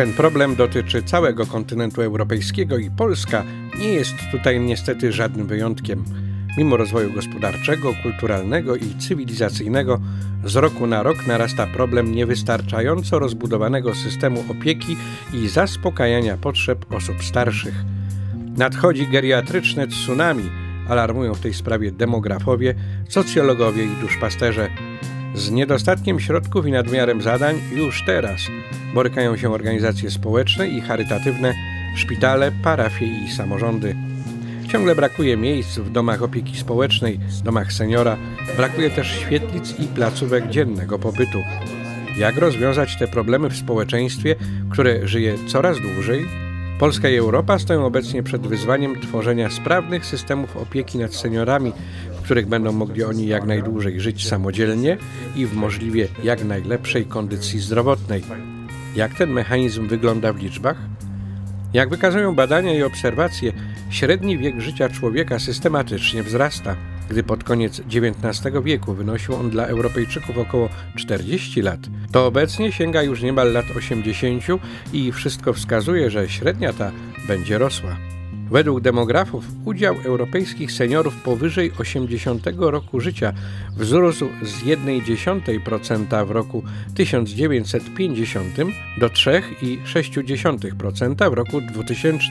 Ten problem dotyczy całego kontynentu europejskiego i Polska nie jest tutaj niestety żadnym wyjątkiem. Mimo rozwoju gospodarczego, kulturalnego i cywilizacyjnego, z roku na rok narasta problem niewystarczająco rozbudowanego systemu opieki i zaspokajania potrzeb osób starszych. Nadchodzi geriatryczne tsunami, alarmują w tej sprawie demografowie, socjologowie i duszpasterze. Z niedostatkiem środków i nadmiarem zadań już teraz borykają się organizacje społeczne i charytatywne, szpitale, parafie i samorządy. Ciągle brakuje miejsc w domach opieki społecznej, domach seniora, brakuje też świetlic i placówek dziennego pobytu. Jak rozwiązać te problemy w społeczeństwie, które żyje coraz dłużej? Polska i Europa stoją obecnie przed wyzwaniem tworzenia sprawnych systemów opieki nad seniorami, których będą mogli oni jak najdłużej żyć samodzielnie i w możliwie jak najlepszej kondycji zdrowotnej. Jak ten mechanizm wygląda w liczbach? Jak wykazują badania i obserwacje, średni wiek życia człowieka systematycznie wzrasta. Gdy pod koniec XIX wieku wynosił on dla Europejczyków około 40 lat, to obecnie sięga już niemal lat 80 i wszystko wskazuje, że średnia ta będzie rosła. Według demografów udział europejskich seniorów powyżej 80 roku życia wzrósł z 1,1% w roku 1950 do 3,6% w roku 2000.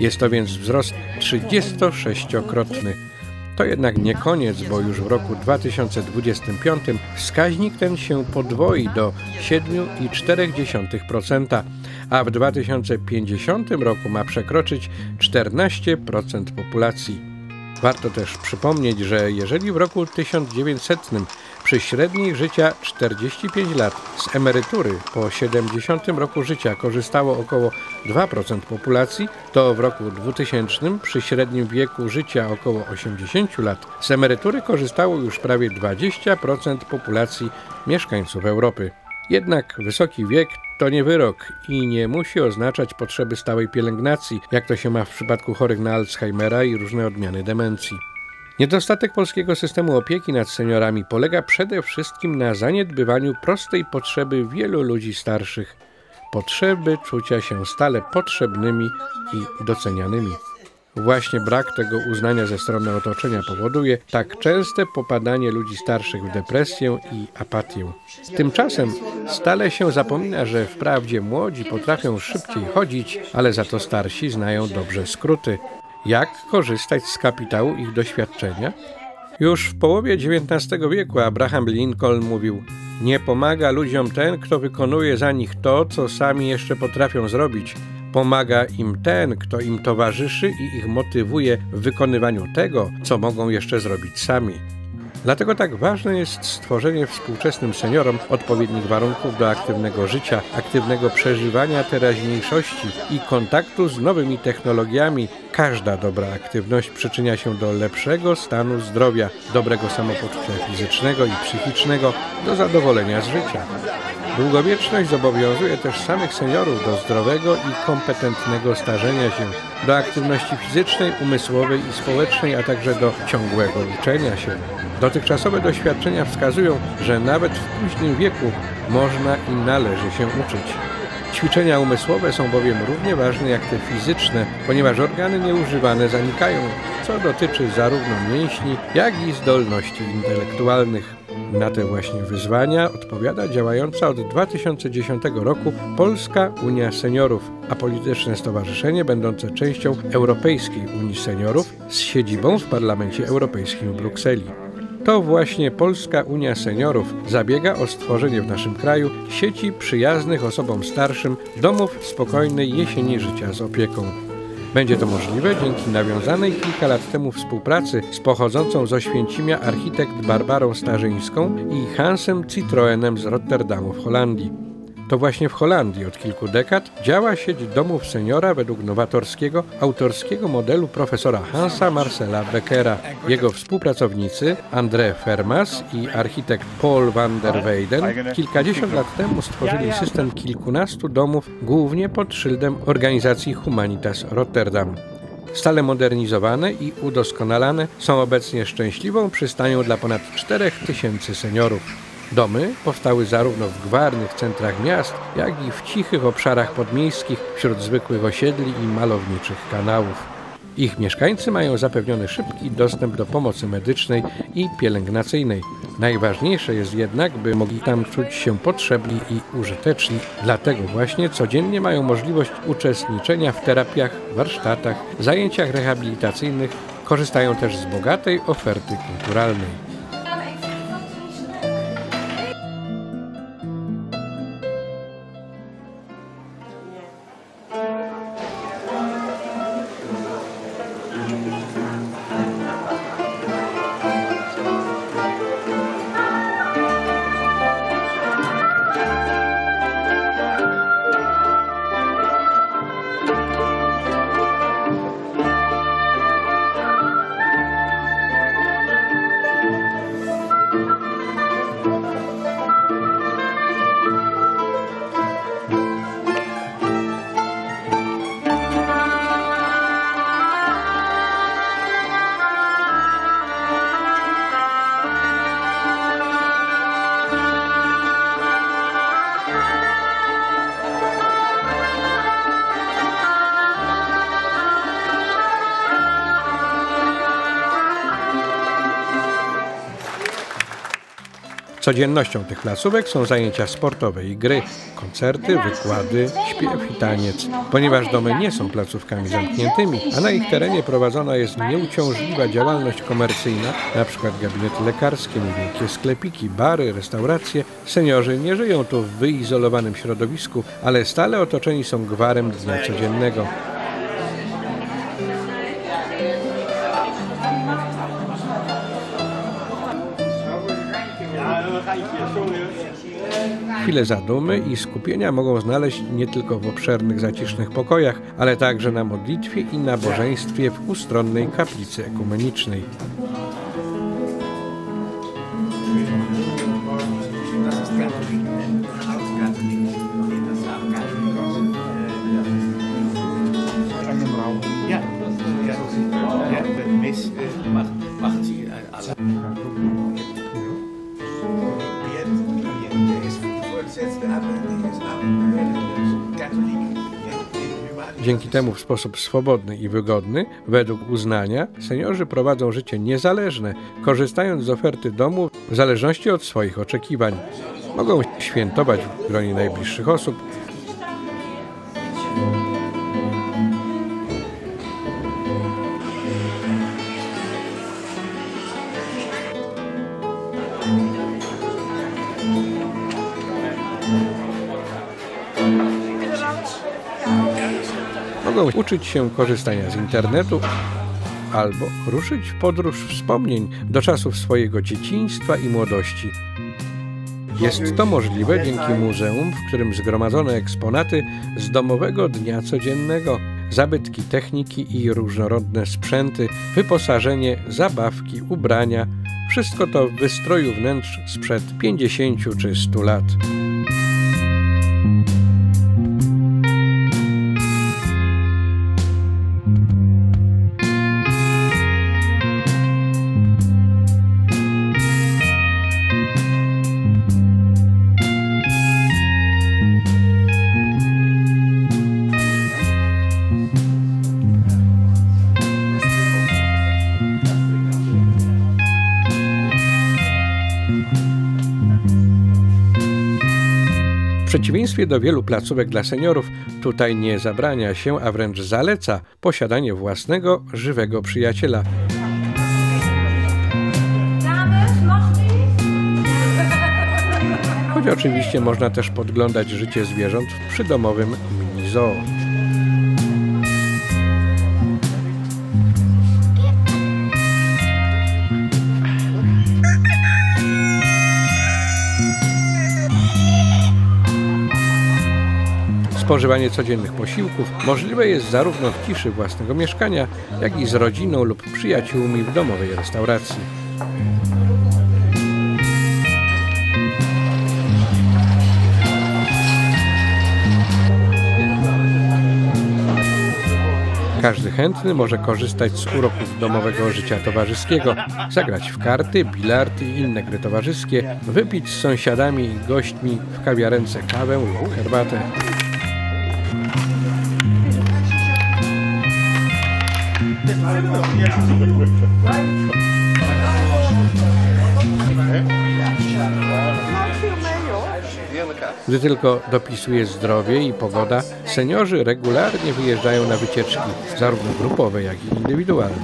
Jest to więc wzrost 36-krotny. To jednak nie koniec, bo już w roku 2025 wskaźnik ten się podwoi do 7,4%, a w 2050 roku ma przekroczyć 14% populacji. Warto też przypomnieć, że jeżeli w roku 1900 przy średniej życia 45 lat z emerytury po 70 roku życia korzystało około 2% populacji, to w roku 2000 przy średnim wieku życia około 80 lat z emerytury korzystało już prawie 20% populacji mieszkańców Europy. Jednak wysoki wiek to nie wyrok i nie musi oznaczać potrzeby stałej pielęgnacji, jak to się ma w przypadku chorych na Alzheimera i różne odmiany demencji. Niedostatek polskiego systemu opieki nad seniorami polega przede wszystkim na zaniedbywaniu prostej potrzeby wielu ludzi starszych potrzeby czucia się stale potrzebnymi i docenianymi. Właśnie brak tego uznania ze strony otoczenia powoduje tak częste popadanie ludzi starszych w depresję i apatię. Tymczasem stale się zapomina, że wprawdzie młodzi potrafią szybciej chodzić, ale za to starsi znają dobrze skróty. Jak korzystać z kapitału ich doświadczenia? Już w połowie XIX wieku Abraham Lincoln mówił: Nie pomaga ludziom ten, kto wykonuje za nich to, co sami jeszcze potrafią zrobić. Pomaga im ten, kto im towarzyszy i ich motywuje w wykonywaniu tego, co mogą jeszcze zrobić sami. Dlatego tak ważne jest stworzenie współczesnym seniorom odpowiednich warunków do aktywnego życia, aktywnego przeżywania teraźniejszości i kontaktu z nowymi technologiami. Każda dobra aktywność przyczynia się do lepszego stanu zdrowia, dobrego samopoczucia fizycznego i psychicznego, do zadowolenia z życia. Długowieczność zobowiązuje też samych seniorów do zdrowego i kompetentnego starzenia się, do aktywności fizycznej, umysłowej i społecznej, a także do ciągłego uczenia się. Dotychczasowe doświadczenia wskazują, że nawet w późnym wieku można i należy się uczyć. Ćwiczenia umysłowe są bowiem równie ważne jak te fizyczne, ponieważ organy nieużywane zanikają, co dotyczy zarówno mięśni, jak i zdolności intelektualnych. Na te właśnie wyzwania odpowiada działająca od 2010 roku Polska Unia Seniorów, apolityczne stowarzyszenie będące częścią Europejskiej Unii Seniorów z siedzibą w Parlamencie Europejskim w Brukseli. To właśnie Polska Unia Seniorów zabiega o stworzenie w naszym kraju sieci przyjaznych osobom starszym domów spokojnej jesieni życia z opieką. Będzie to możliwe dzięki nawiązanej kilka lat temu współpracy z pochodzącą z Oświęcimia architekt Barbarą Starzyńską i Hansem Citroenem z Rotterdamu w Holandii. To właśnie w Holandii od kilku dekad działa sieć domów seniora według nowatorskiego, autorskiego modelu profesora Hansa Marcela Beckera. Jego współpracownicy André Fermas i architekt Paul van der Weyden kilkadziesiąt lat temu stworzyli system kilkunastu domów głównie pod szyldem organizacji Humanitas Rotterdam. Stale modernizowane i udoskonalane są obecnie szczęśliwą przystanią dla ponad 4000 seniorów. Domy powstały zarówno w gwarnych centrach miast, jak i w cichych obszarach podmiejskich wśród zwykłych osiedli i malowniczych kanałów. Ich mieszkańcy mają zapewniony szybki dostęp do pomocy medycznej i pielęgnacyjnej. Najważniejsze jest jednak, by mogli tam czuć się potrzebni i użyteczni. Dlatego właśnie codziennie mają możliwość uczestniczenia w terapiach, warsztatach, zajęciach rehabilitacyjnych, korzystają też z bogatej oferty kulturalnej. Codziennością tych placówek są zajęcia sportowe i gry, koncerty, wykłady, śpiew i taniec. Ponieważ domy nie są placówkami zamkniętymi, a na ich terenie prowadzona jest nieuciążliwa działalność komercyjna, np. gabinety lekarskie, niewielkie sklepiki, bary, restauracje, seniorzy nie żyją tu w wyizolowanym środowisku, ale stale otoczeni są gwarem dnia codziennego. Chwile zadumy i skupienia mogą znaleźć nie tylko w obszernych, zacisznych pokojach, ale także na modlitwie i nabożeństwie w ustronnej kaplicy ekumenicznej. Dzięki temu w sposób swobodny i wygodny, według uznania, seniorzy prowadzą życie niezależne, korzystając z oferty domu w zależności od swoich oczekiwań. Mogą świętować w gronie najbliższych osób, Mogą uczyć się korzystania z internetu albo ruszyć w podróż wspomnień do czasów swojego dzieciństwa i młodości. Jest to możliwe dzięki muzeum, w którym zgromadzone eksponaty z domowego dnia codziennego, zabytki techniki i różnorodne sprzęty, wyposażenie, zabawki, ubrania wszystko to w wystroju wnętrz sprzed 50 czy 100 lat. Przeciwieństwie do wielu placówek dla seniorów, tutaj nie zabrania się, a wręcz zaleca posiadanie własnego, żywego przyjaciela. Choć oczywiście można też podglądać życie zwierząt w przydomowym mini zoo. Spożywanie codziennych posiłków możliwe jest zarówno w ciszy własnego mieszkania, jak i z rodziną lub przyjaciółmi w domowej restauracji. Każdy chętny może korzystać z uroków domowego życia towarzyskiego, zagrać w karty, bilard i inne gry towarzyskie, wypić z sąsiadami i gośćmi w kawiarence kawę lub herbatę. Gdy tylko dopisuje zdrowie i pogoda, seniorzy regularnie wyjeżdżają na wycieczki, zarówno grupowe, jak i indywidualne.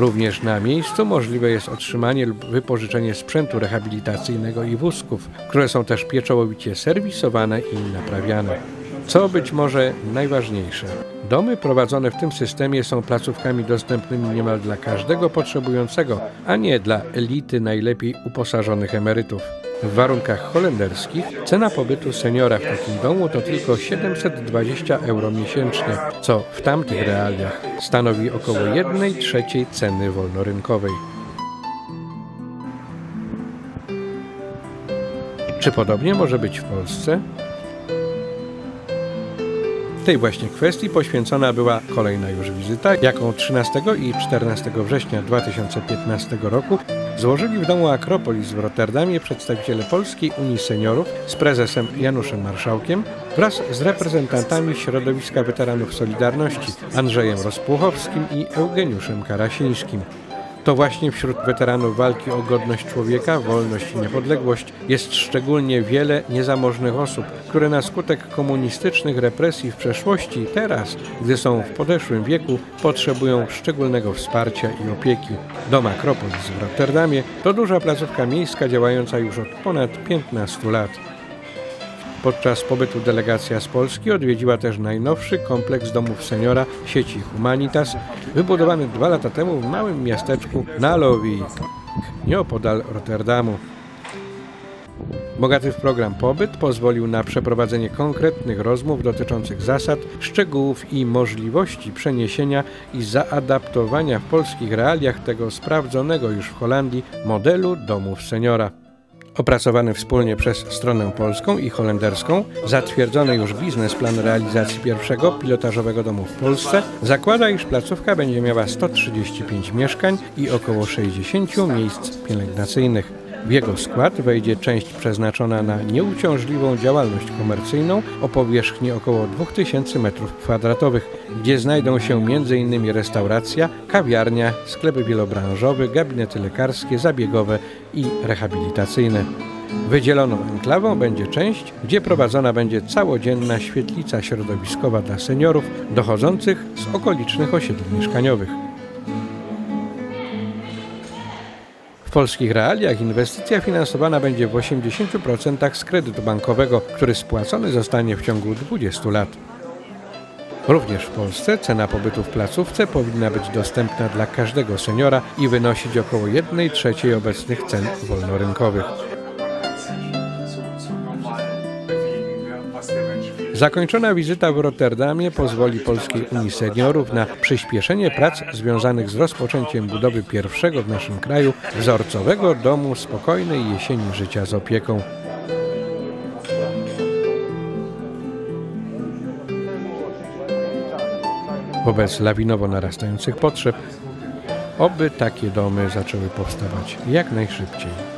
Również na miejscu możliwe jest otrzymanie lub wypożyczenie sprzętu rehabilitacyjnego i wózków, które są też pieczołowicie serwisowane i naprawiane. Co być może najważniejsze, domy prowadzone w tym systemie są placówkami dostępnymi niemal dla każdego potrzebującego, a nie dla elity najlepiej uposażonych emerytów. W warunkach holenderskich cena pobytu seniora w takim domu to tylko 720 euro miesięcznie, co w tamtych realiach stanowi około 1 trzeciej ceny wolnorynkowej. Czy podobnie może być w Polsce? Tej właśnie kwestii poświęcona była kolejna już wizyta, jaką 13 i 14 września 2015 roku złożyli w domu Akropolis w Rotterdamie przedstawiciele Polskiej Unii Seniorów z prezesem Januszem Marszałkiem wraz z reprezentantami środowiska weteranów Solidarności Andrzejem Rozpłuchowskim i Eugeniuszem Karasińskim. To właśnie wśród weteranów walki o godność człowieka, wolność i niepodległość jest szczególnie wiele niezamożnych osób, które na skutek komunistycznych represji w przeszłości teraz, gdy są w podeszłym wieku, potrzebują szczególnego wsparcia i opieki. Dom Akropolis w Rotterdamie to duża placówka miejska działająca już od ponad 15 lat. Podczas pobytu delegacja z Polski odwiedziła też najnowszy kompleks domów seniora sieci Humanitas, wybudowany dwa lata temu w małym miasteczku Nalowi, nieopodal Rotterdamu. Bogaty w program pobyt pozwolił na przeprowadzenie konkretnych rozmów dotyczących zasad, szczegółów i możliwości przeniesienia i zaadaptowania w polskich realiach tego sprawdzonego już w Holandii modelu domów seniora. Opracowany wspólnie przez stronę polską i holenderską, zatwierdzony już biznesplan realizacji pierwszego pilotażowego domu w Polsce zakłada, iż placówka będzie miała 135 mieszkań i około 60 miejsc pielęgnacyjnych. W jego skład wejdzie część przeznaczona na nieuciążliwą działalność komercyjną o powierzchni około 2000 m2, gdzie znajdą się m.in. restauracja, kawiarnia, sklepy wielobranżowe, gabinety lekarskie, zabiegowe i rehabilitacyjne. Wydzieloną enklawą będzie część, gdzie prowadzona będzie całodzienna świetlica środowiskowa dla seniorów dochodzących z okolicznych osiedli mieszkaniowych. W polskich realiach inwestycja finansowana będzie w 80% z kredytu bankowego, który spłacony zostanie w ciągu 20 lat. Również w Polsce cena pobytu w placówce powinna być dostępna dla każdego seniora i wynosić około 1 trzeciej obecnych cen wolnorynkowych. Zakończona wizyta w Rotterdamie pozwoli Polskiej Unii Seniorów na przyspieszenie prac związanych z rozpoczęciem budowy pierwszego w naszym kraju wzorcowego domu spokojnej jesieni życia z opieką. Wobec lawinowo narastających potrzeb, oby takie domy zaczęły powstawać jak najszybciej.